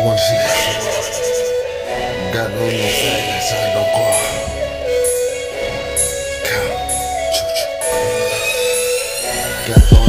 I want to see that. Got no new thing inside no car. Count, choo choo. Got no